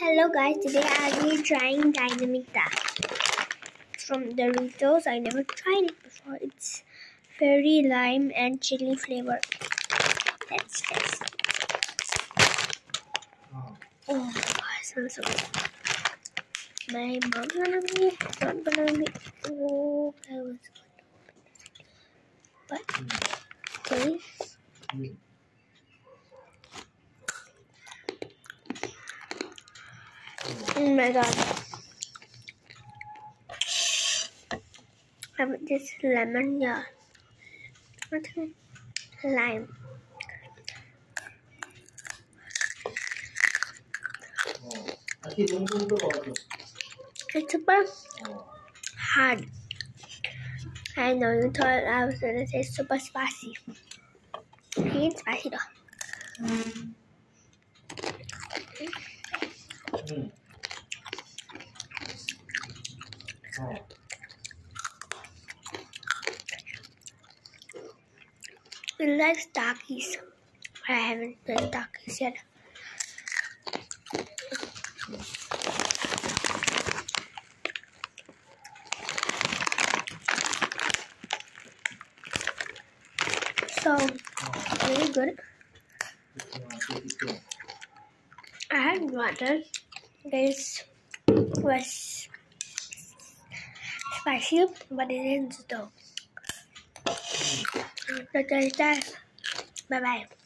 Hello guys, today I'll be trying Dinamita Dash from Doritos. I never tried it before. It's fiery lime and chili flavor. Let's test Oh, it smells so good. My mom's gonna be not gonna be oh I was but okay. Oh my god. I put this lemon here. Nothing. Lime. It's super hard. I know you thought I was gonna say super spicy. It ain't spicy though. Mm. Oh. We like Takis. I haven't done Takis yet. So, really good. I had water. This was spicy, but it isn't though. So, bye bye.